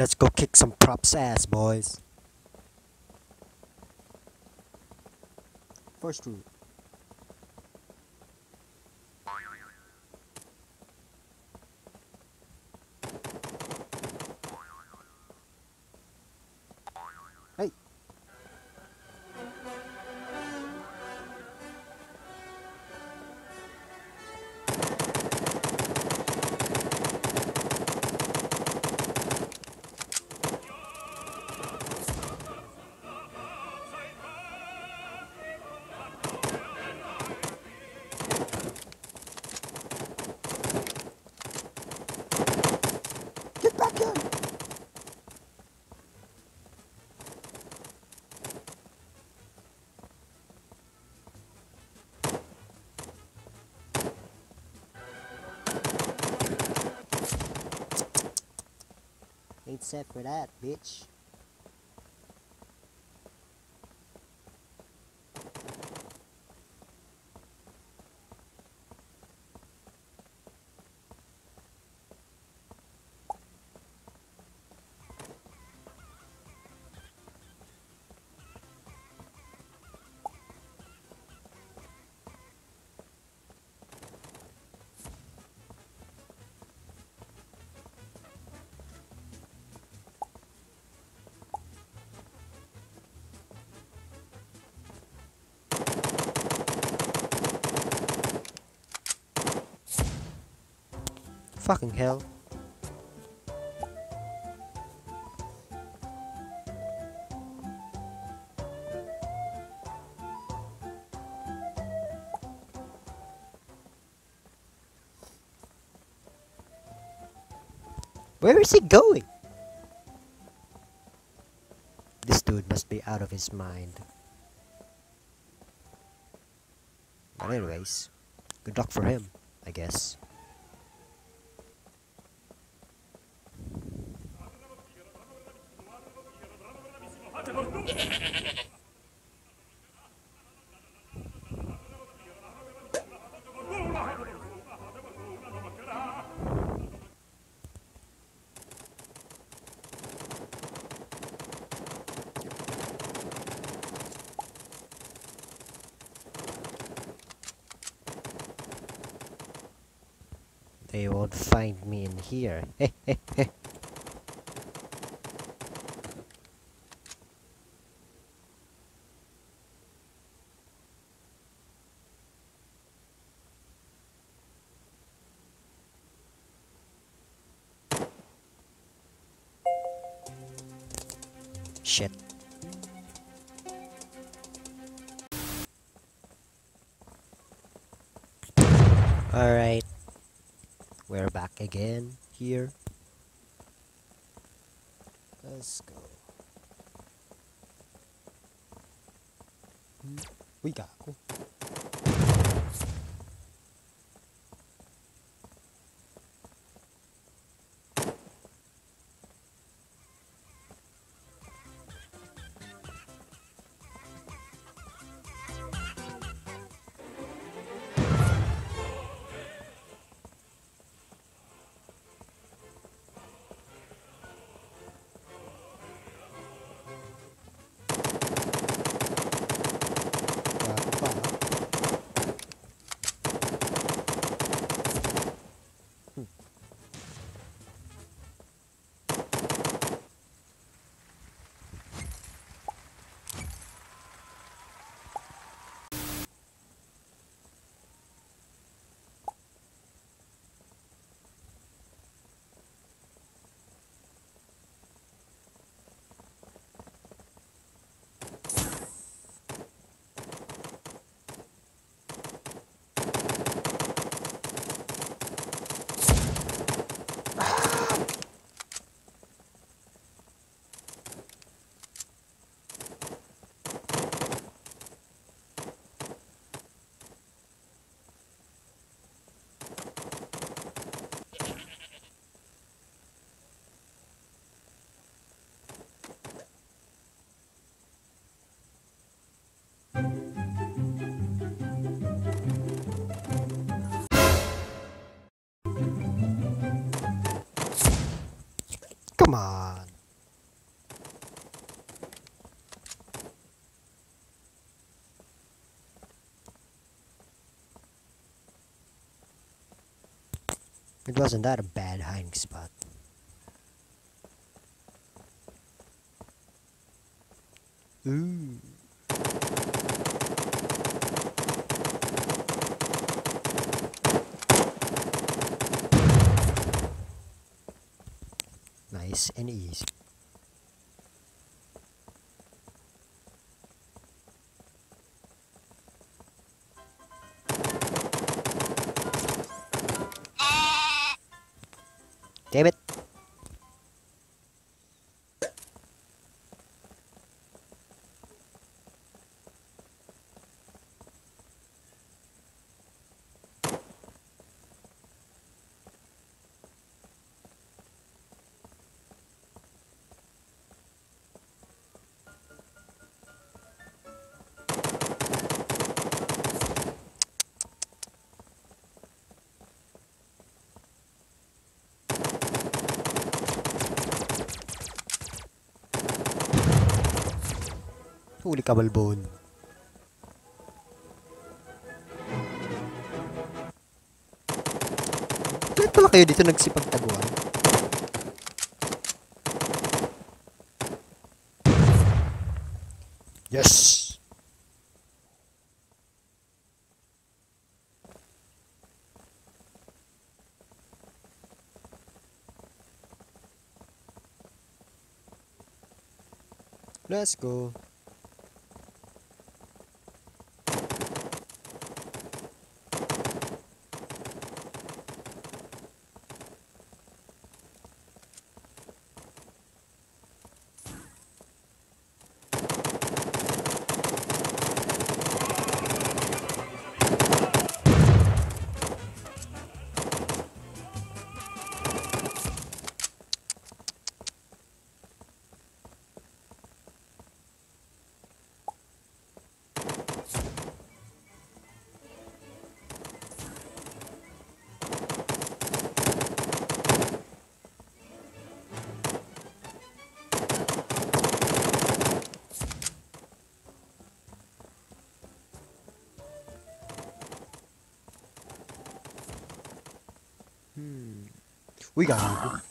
Let's go kick some props ass, boys. First route. Ain't set for that, bitch. Fucking hell. Where is he going? This dude must be out of his mind. But anyways, good luck for him, I guess. They won't find me in here. Shit. Alright. We're back again here. Let's go. Hmm, We got. Come on. It wasn't that a bad hiding spot. Ooh. Nice and easy. Damn it. Huli ka, Balbon. Bakit pala kayo dito nagsipagtaguan? Yes! Let's go. We got it.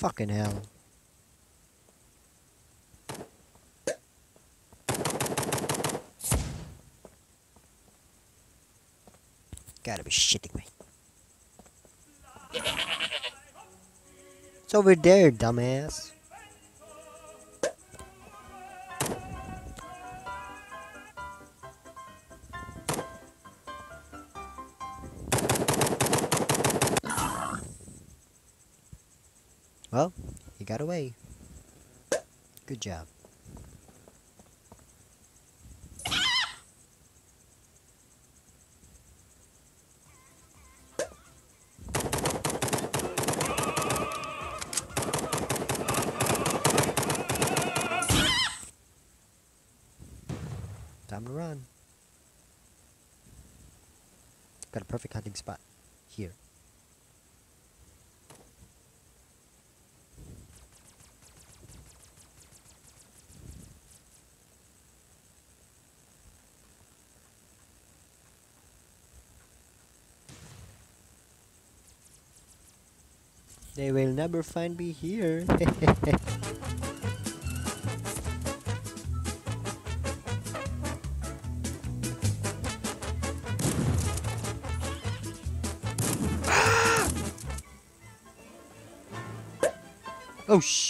Fucking hell. Gotta be shitting me. It's over there, dumbass. Got away. Good job. Time to run. Got a perfect hunting spot here. They will never find me here. oh shh.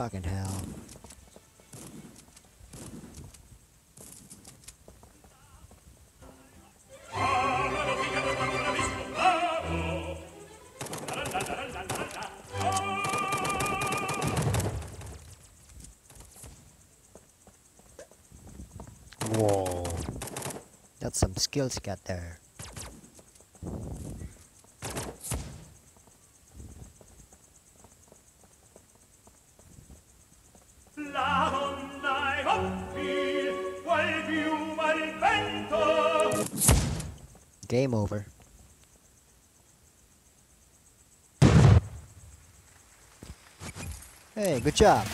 Fucking hell. Whoa. That's some skills you got there. Game over. Hey, good job.